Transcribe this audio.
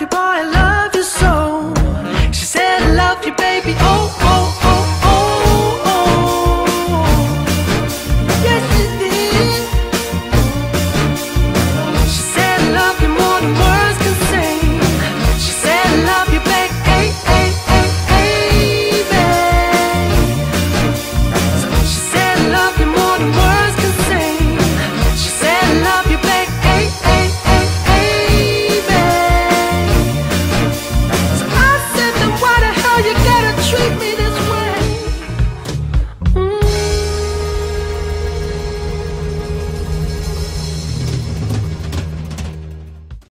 your boy love